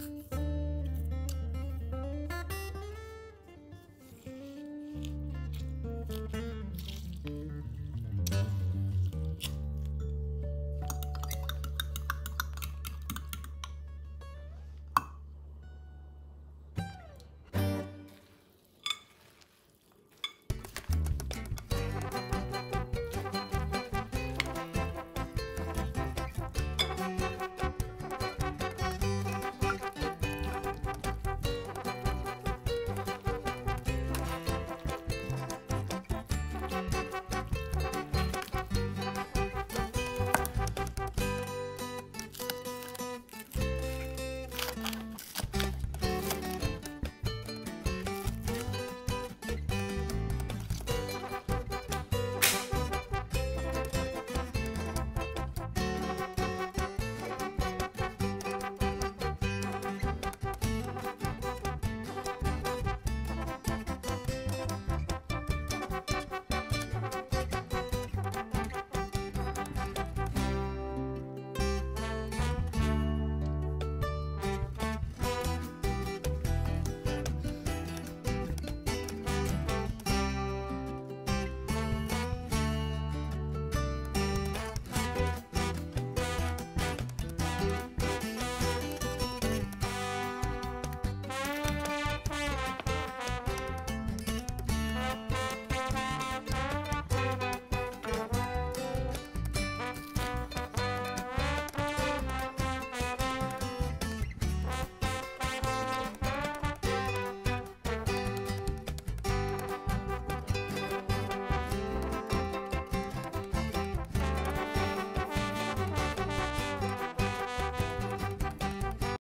Bye.